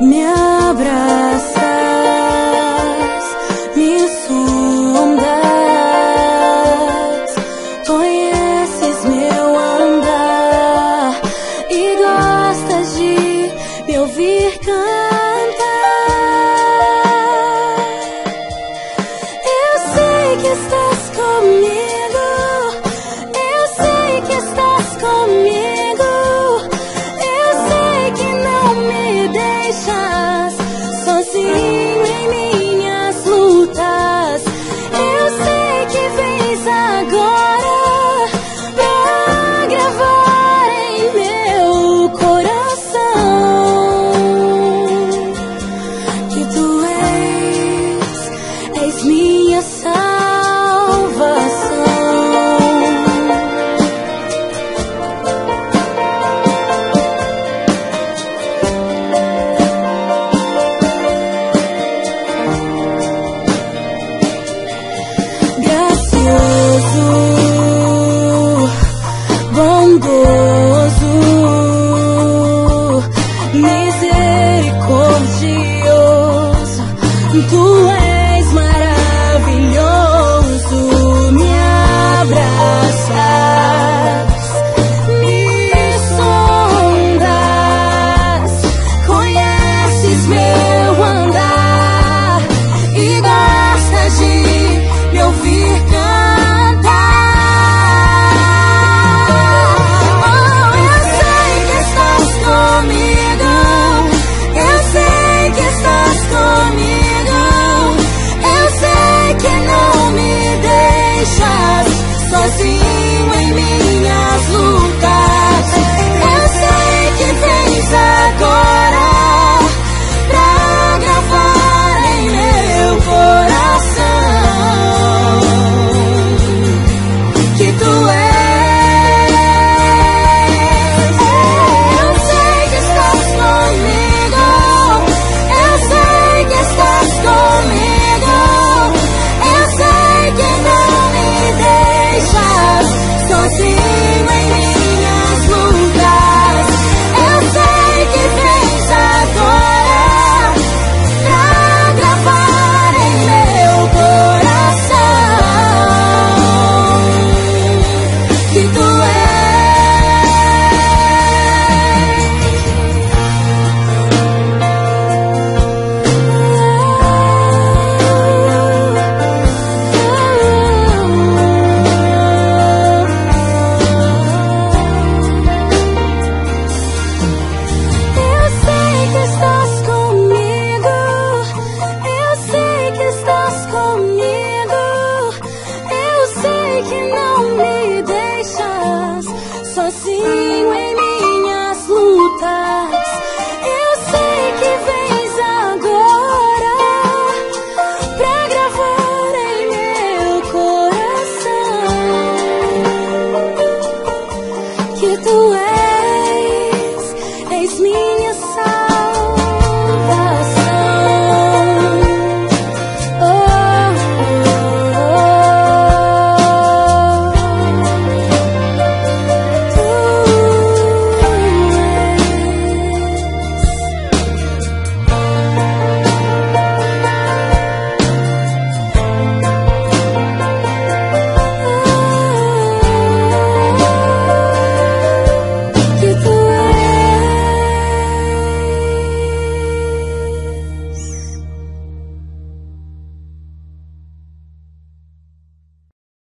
me abraças, me sondas, conheces meu andar e gostas de me ouvir. لا misericordioso. Tu és see 我心为你。